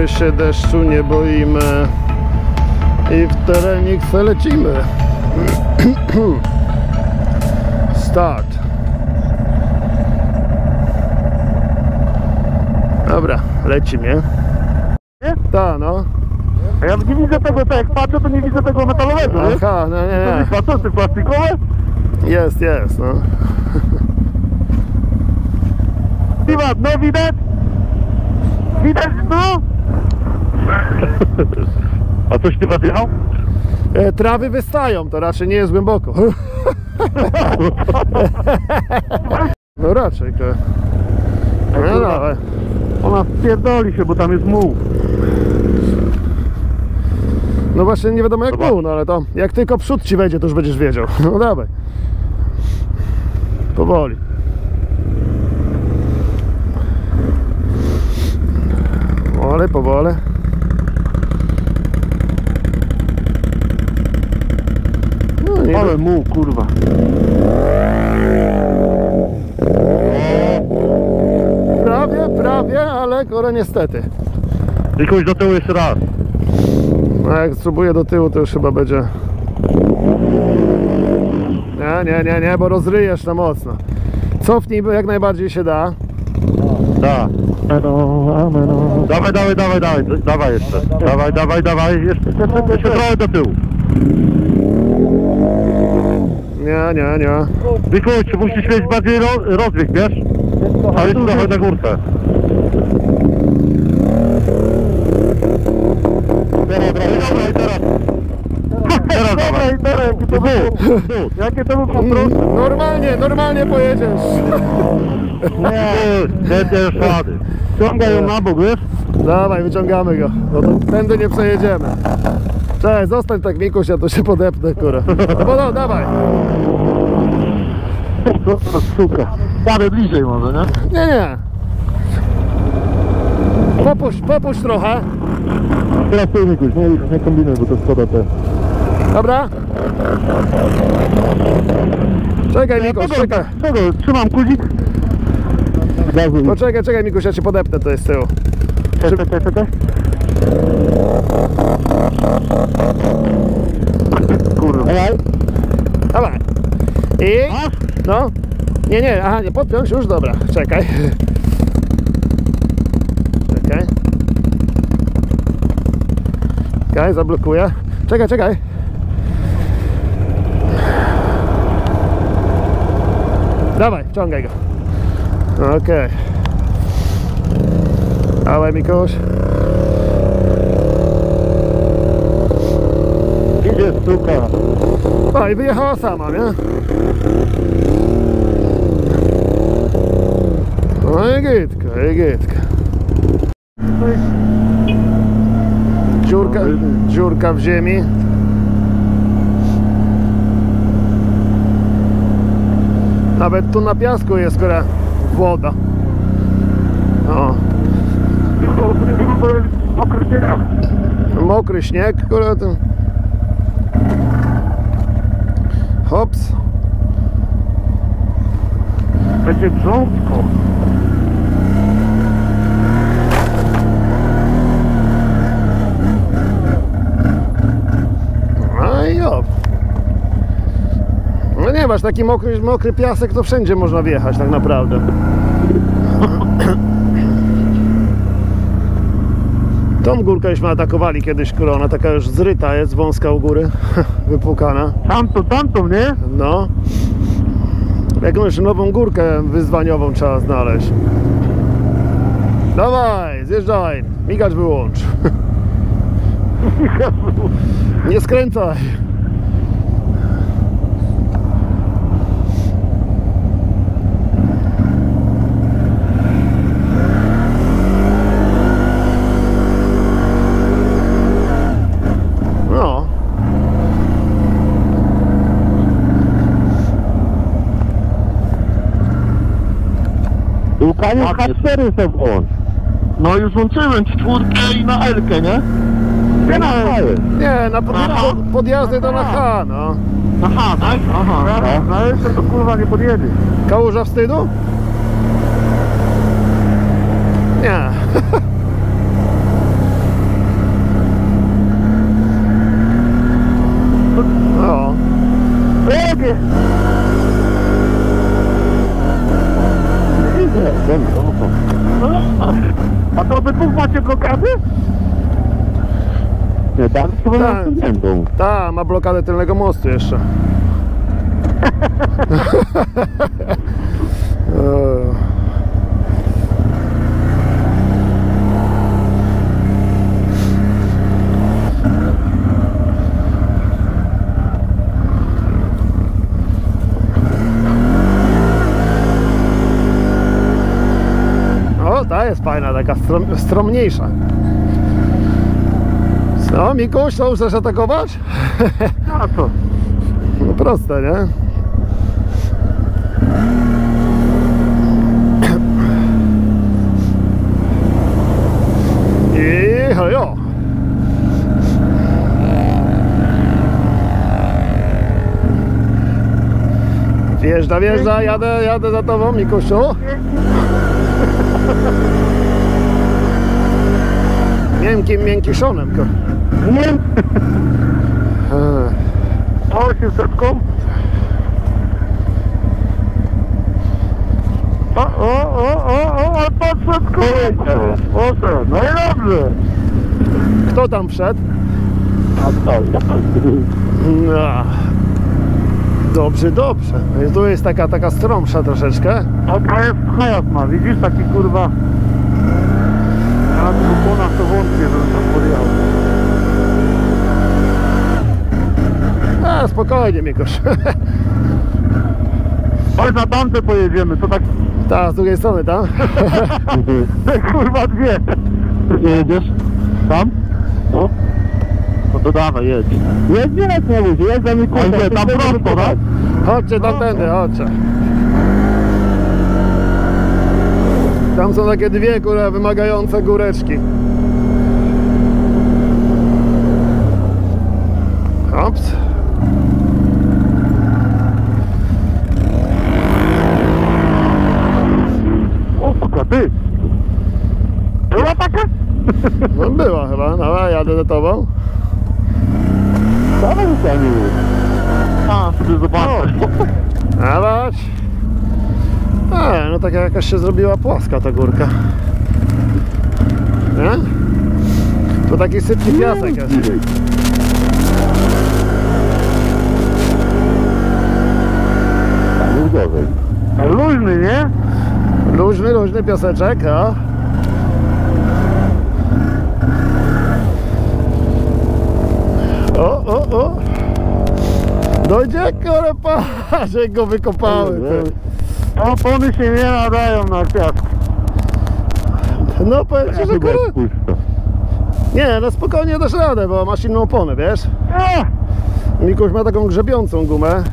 My się deszczu nie boimy i w terenik lecimy. Start. Dobra, lecimy. Nie? Ta, no. A ja nie widzę tego, tak jak patrzę, to nie widzę tego metalowego, nie? Aha, no nie, To nie. jest co, ty plastikowe? Jest, jest, no. No widać? Widać, no? A coś ty jechał? E, trawy wystają, to raczej nie jest głęboko. No raczej, to. No dawaj. Ona spierdoli się, bo tam jest muł. No właśnie nie wiadomo jak Dobra. był, no ale to jak tylko przód ci wejdzie, to już będziesz wiedział. No dawaj. Powoli. Powoli, powoli. No nie Ale muł, kurwa. Prawie, prawie, ale kore niestety. Tylko do tyłu jeszcze raz. No jak spróbuję do tyłu, to już chyba będzie... Nie, nie, nie, nie, bo rozryjesz na mocno. Cofnij jak najbardziej się da. Da. Dawaj, dawaj, dawaj, dawaj, dawaj jeszcze. Dawaj, dawaj, dawaj, jeszcze, jeszcze, jeszcze trochę do tyłu. Nie, nie, nie. Wikuć, musisz mieć bardziej ro, rozbieg, wiesz? A jeszcze trochę na górkę. Teraz, dobra, i teraz. Teraz, dobra, i teraz, był? Jakie to był po prostu? Normalnie, normalnie pojedziesz. Nie, już rady. Ciągaj ją na bok, wiesz? Dawaj, wyciągamy go. No to tędy nie przejedziemy. Cześć, zostań tak Mikuś, ja to się podepnę, kurę. No bo no, dawaj. Suka. Parę bliżej może, nie? Nie, nie. Popuść, popuść trochę. Teraz ty Mikuś, nie, nie kombinuj, bo to szkoda te. Dobra? Czekaj Mikuś, czekaj. Czego? Trzymam guzik. Gazu. Poczekaj, czekaj Mikuś, ja cię podepnę tutaj z tyłu. Czekaj, czekaj, czekaj. Kurwa. Dawaj. Dawaj. I? No. Nie, nie, aha, nie podpiąć już, dobra. Czekaj. Czekaj. Czekaj, zablokuję. Czekaj, czekaj. Dawaj, wciągaj go. Okej. Dawaj, Mikuś. Idzie suka. O, i wyjechała sama, nie? No i gitka, i gitka. Dziurka, dziurka w ziemi. Nawet tu na piasku jest skoro woda. O, mokry śnieg, kurde. to- Hops. Będzie brząsko. No i. No nie masz taki mokry, mokry piasek, to wszędzie można wjechać tak naprawdę. Tą górkę żeśmy atakowali kiedyś, która ona taka już zryta jest, wąska u góry, wypłukana. Tamto, tamto, nie? No. Jakąś nową górkę wyzwaniową trzeba znaleźć. Dawaj, zjeżdżaj. Migacz wyłącz. Nie skręcaj. No. Łukaniu H4 se włącz. No już włączyłem czwórkę i na L-kę, nie? Nie na L. Nie, na pod, pod, podjazdy to na H, no. Aha, tak? Aha. No. Na L-kę to kurwa nie podjedzie. Kałuża wstydu? Nie. A to wy tu macie blokady? Nie, tam to Tak. nie będą. Ta, ma blokadę tylnego mostu jeszcze. O, ta jest fajna, taka strom, stromniejsza. No, Mikuś, co chcesz atakować? A co? No proste, nie? I hojo. Wjeżdża, wjeżdża, jadę, jadę za tobą, Mikusiu. Miękkim, miękiszonem. Nie. Eee. 800. O, o, o, o, o, ale podszedł kolejkę. Poszedł, no i dobrze. Kto tam wszedł? A co? No. Dobrze, dobrze. No Tu jest taka, taka stromsza troszeczkę. A to jest hajat ma, widzisz, taki kurwa. Na tych oponach to wątpię, że tam podjechał. A, spokojnie, Mikosz. Chodź na tamte pojedziemy, to tak... Ta, z drugiej strony, tam. Te kurwa dwie. Nie jedziesz? Tam? No. No to dawaj, jedź. Jedź, nie mówię, jedź za mnie kurwa. tam prosto, tak? Chodźcie tamtędy, chodźcie. Tam są takie dwie, które wymagające góreczki. Hops. O, kurwa, ty. Była taka? No była chyba, dobra, jadę za tobą. Dawaj, Saniu. A, sobie zobaczę. Dawać. A, no taka jakaś się zrobiła płaska ta górka. Nie? To taki sypki piasek jest. Luźny, Luźny, nie? Luźny, luźny piaseczek, a? O, o, o! Dojdzie, korepa, że go wykopały. Opony się nie nadają na piasku. No powiem ci, że kurde... Nie, no spokojnie dasz radę, bo masz inną oponę, wiesz? Mikuś ma taką grzebiącą gumę.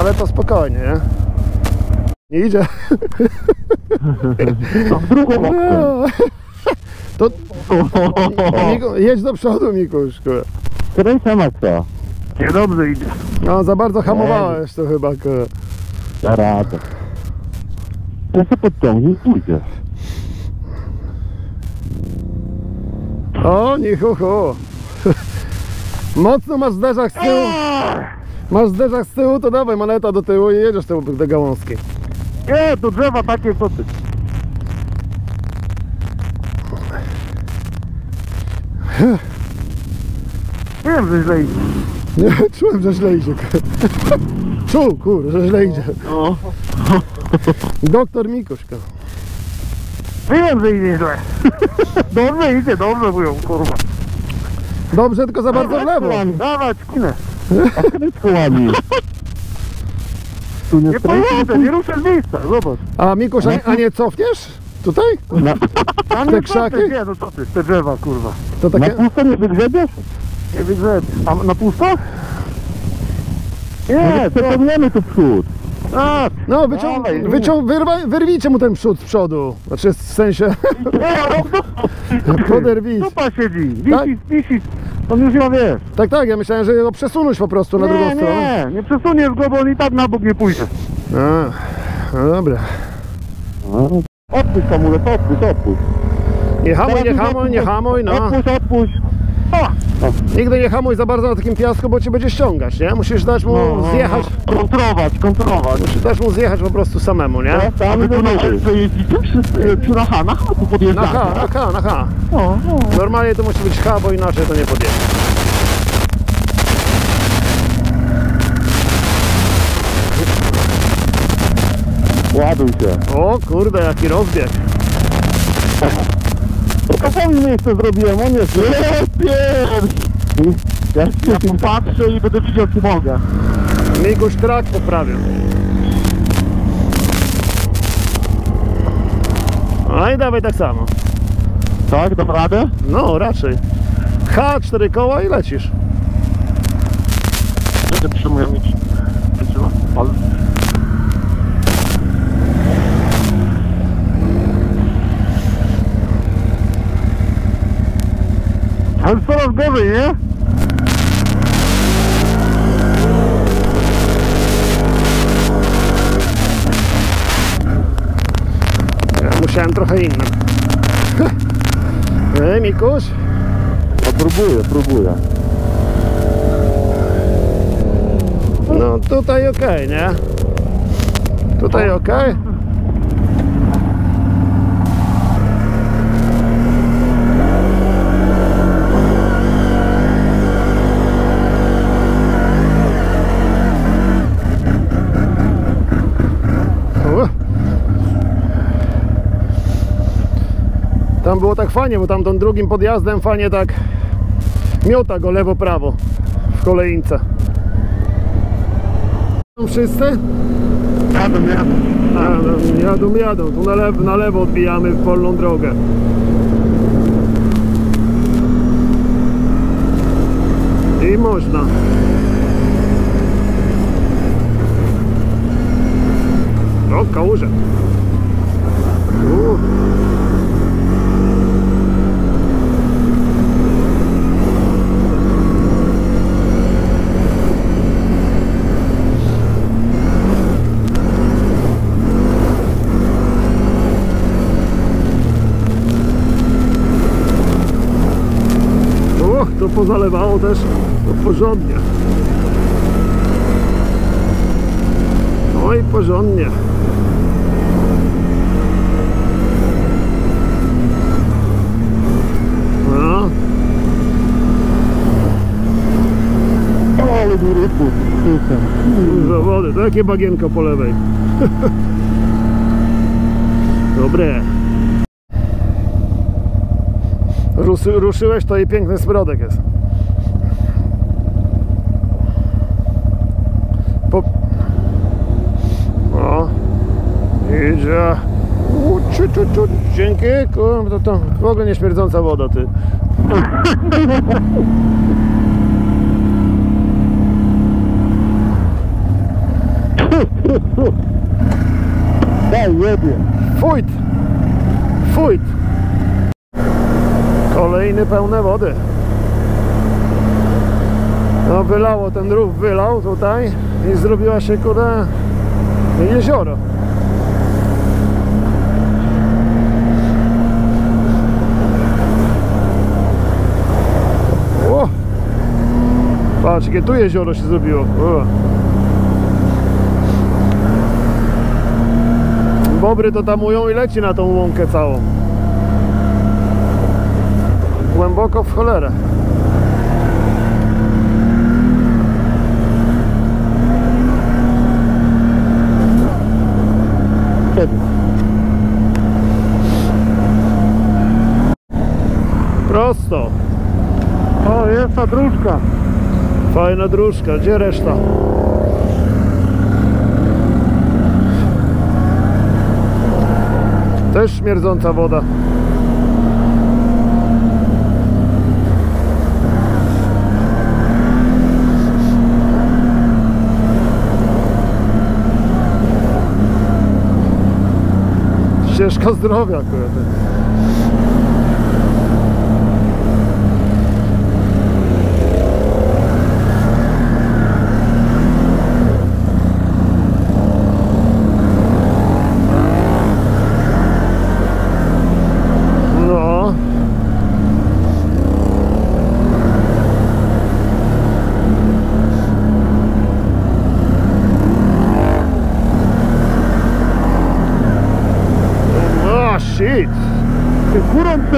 Ale to spokojnie, nie? Nie idzie. w drugą No. To Miku, jedź do przodu, Mikuś. kurde. Kręca maksa. Niedobrze idzie. No, za bardzo hamowałeś to chyba. kurde. Da radę. To się podciągnij, pójdzie. O, nie hu, hu. Mocno masz zderzak z tyłu. Masz zderzak z tyłu, to dawaj maneta do tyłu i jedziesz do gałązki. Nie, to drzewa takie co Wiem, że źle idzie. Nie, czułem, że źle idzie. Czuł, kur, że źle idzie. No. Doktor Mikuśka. Wiem, że idzie źle. Dobrze idzie, dobrze mówią, kurwa. Dobrze, tylko za bardzo w lewo. Dawać, kinę. Tu nie Nie pojedę, nie ruszę z miejsca, zobacz. A Mikuś, a, a nie cofniesz? Tutaj? Na, Te nie krzaki? cofnę, Nie, no co ty, te drzewa, kurwa. To Na takie... pusto nie wygrzebiesz? Nie wygrzebiesz. A na pusto? Nie, przeciągniemy tu przód. A, No, wycią... Dawaj, wycią... Wyrwa... wyrwijcie mu ten przód z przodu. Znaczy, w sensie, nie, no poderwij. Dupa siedzi, wisi, Tak? On już ma wiesz. Tak, tak, ja myślałem, że go przesunąć po prostu na drugą nie, stronę. nie, nie przesuniesz go, bo on i tak na bok nie pójdzie. A, no dobra. Odpuść hamulec, odpuść, odpuść. Nie hamuj, nie hamuj, nie hamuj, no. Odpuść, odpuść. Nigdy nie hamuj za bardzo na takim piasku, bo cię będzie ściągać, nie? Musisz dać mu No, zjechać, Kontrolować, kontrolować. musisz dać mu zjechać po prostu samemu, nie? A wy tu na jeździcie przy, przy na H, na H tu Na podjeżdżacie? H, na H, na H. No, no. Normalnie to musi być H, bo inaczej to nie podjedzie. Ładuj się. O kurde, jaki rozbieg. Czasami miejsce zrobiłem, on jest Pierd! Ja się tu patrzę i będę widział, czy mogę. Miguś trak poprawił. No i dawaj tak samo. Tak, dam radę? No, raczej. H, cztery koła i lecisz. Będę przyjmuję Ale coraz gorzej, nie? Ja musiałem trochę innym. Ej, Mikuś. No próbuję, próbuję. No tutaj okej, nie? Tutaj okej. Było tak fajnie, bo tam tą drugim podjazdem fajnie tak miota go lewo-prawo w kolejce. Są wszyscy? Jadę. Jadą, jadą, jadą. Tu na lewo, na lewo odbijamy w polną drogę. I można. O, kałuże. U. O, to pozalewało też porządnie. No i porządnie. No, Ale góry Kurczę. dużo wody. To jakie bagienko po lewej. Dobre. Ruszyłeś, to i piękny sprodek jest. Po... O, idzie. U, ciu, ciu, ciu. Dzięki, kurde, to, to w ogóle nie śmierdząca woda, ty. Daj, jebie. Fujt! Fujt! Kolejny pełne wody. No wylało, ten rów wylał tutaj i zrobiła się kurde jezioro. O! Patrz, jakie tu jezioro się zrobiło. O. Bobry to tamują i leci na tą łąkę całą. Głęboko w cholerę. Prosto. O, jest ta dróżka. Fajna dróżka. Gdzie reszta? Też śmierdząca woda. Ścieżka zdrowia akurat. No.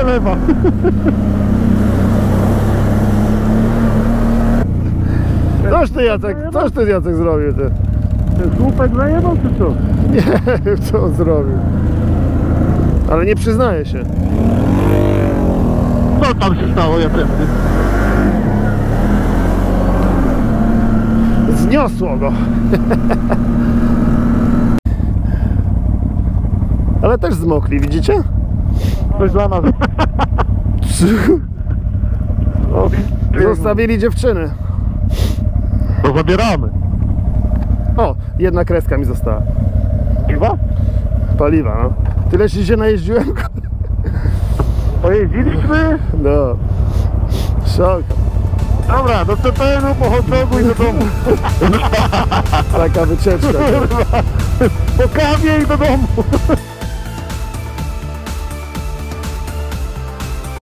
Drzewa. Coś ty Jacek, coś ty Jacek zrobił ty. Słupek zajebał czy co? Nie wiem co on zrobił. Ale nie przyznaje się. Co tam się stało, ja też. Zniosło go. Ale też zmokli, widzicie? Coś dla nas. Zostawili dziewczyny. To zabieramy. O, jedna kreska mi została. Piwa? Paliwa, no. Tyle się się najeździłem. Pojeździliśmy? No. Szok. Dobra, do CPN-u, po hot dogu i do domu. Taka wycieczka. Po kawie i do domu.